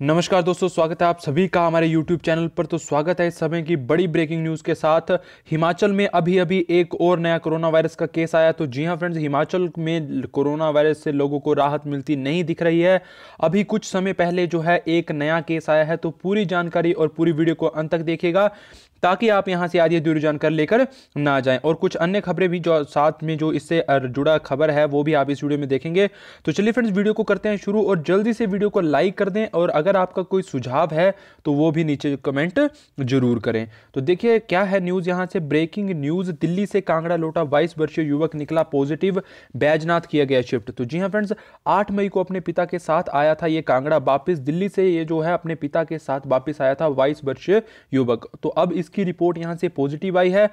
नमस्कार दोस्तों, स्वागत है आप सभी का हमारे YouTube चैनल पर। तो स्वागत है इस समय की बड़ी ब्रेकिंग न्यूज़ के साथ। हिमाचल में अभी अभी एक और नया कोरोना वायरस का केस आया। तो जी हाँ फ्रेंड्स हिमाचल में कोरोना वायरस से लोगों को राहत मिलती नहीं दिख रही है। अभी कुछ समय पहले जो है एक नया केस आया है। तो पूरी जानकारी और पूरी वीडियो को अंत तक देखेगा ताकि आप यहाँ से आधी दूरी जानकारी लेकर ना जाएँ। और कुछ अन्य खबरें भी जो साथ में जो इससे जुड़ा खबर है, वो भी आप इस वीडियो में देखेंगे। तो चलिए फ्रेंड्स, वीडियो को करते हैं शुरू और जल्दी से वीडियो को लाइक कर दें और अगर आपका कोई सुझाव है तो वो भी नीचे कमेंट ज़रूर करें। तो देखिए, क्या है न्यूज़ यहाँ से? ब्रेकिंग न्यूज़, दिल्ली से कांगड़ा लौटा बाईस वर्षीय युवक निकला पॉजिटिव, बैजनाथ किया गया शिफ्ट। तो जी हाँ फ्रेंड्स, आठ मई को अपने पिता के साथ आया था ये कांगड़ा वापिस, दिल्ली से ये जो है अपने पिता के साथ वापिस आया था बाईस वर्षीय युवक। तो अब इस इसकी रिपोर्ट यहाँ से पॉजिटिव आई है।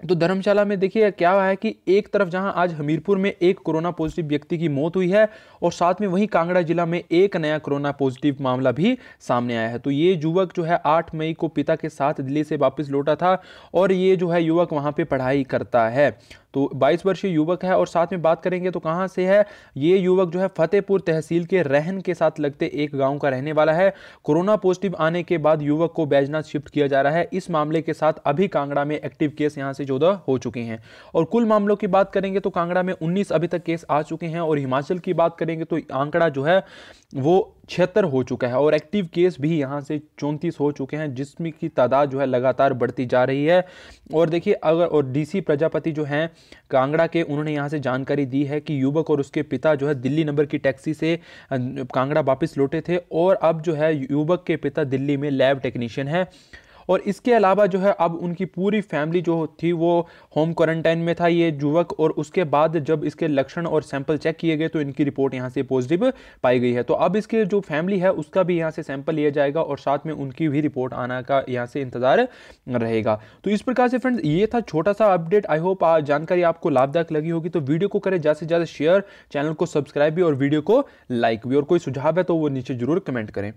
तो धर्मशाला में देखिए, क्या है कि एक तरफ़ जहाँ आज हमीरपुर में एक कोरोना पॉजिटिव व्यक्ति की मौत हुई है और साथ में वहीं कांगड़ा जिला में एक नया कोरोना पॉजिटिव मामला भी सामने आया है। तो ये युवक जो है 8 मई को पिता के साथ दिल्ली से वापस लौटा था और ये जो है, युवक वहाँ पे पढ़ाई करता है। तो 22 वर्षीय युवक है और साथ में बात करेंगे तो कहाँ से है? ये युवक जो है फतेहपुर तहसील के रहन के साथ लगते एक गाँव का रहने वाला है। कोरोना पॉजिटिव आने के बाद युवक को बैजनाथ शिफ्ट किया जा रहा है। इस मामले के साथ अभी कांगड़ा में एक्टिव केस यहाँ से चौदह हो चुके हैं। और कुल मामलों की बात करेंगे तो कांगड़ा में उन्नीस अभी तक केस आ चुके हैं और हिमाचल की बात करेंगे तो आंकड़ा जो है वो छिहत्तर हो चुका है और एक्टिव केस भी यहाँ से चौंतीस हो चुके हैं, जिसमें की तादाद जो है लगातार बढ़ती जा रही है। और देखिए, अगर, और डीसी प्रजापति जो हैं, कांगड़ा के, उन्होंने यहाँ से जानकारी दी है कि युवक और उसके पिता जो है दिल्ली नंबर की टैक्सी से कांगड़ा वापस लौटे थे और अब जो है युवक के पिता दिल्ली में लैब टेक्नीशियन है। और इसके अलावा जो है, अब उनकी पूरी फैमिली जो थी, वो होम क्वारंटाइन में था ये युवक और उसके बाद जब इसके लक्षण और सैंपल चेक किए गए तो इनकी रिपोर्ट यहाँ से पॉजिटिव पाई गई है। तो अब इसके जो फैमिली है, उसका भी यहाँ से सैंपल लिया जाएगा और साथ में उनकी भी रिपोर्ट आना का यहाँ से इंतज़ार रहेगा। तो इस प्रकार से फ्रेंड्स, ये था छोटा सा अपडेट। आई होप जानकारी आपको लाभदायक लगी होगी। तो वीडियो को करें ज़्यादा से ज़्यादा शेयर, चैनल को सब्सक्राइब भी और वीडियो को लाइक भी। और कोई सुझाव है तो वो नीचे ज़रूर कमेंट करें।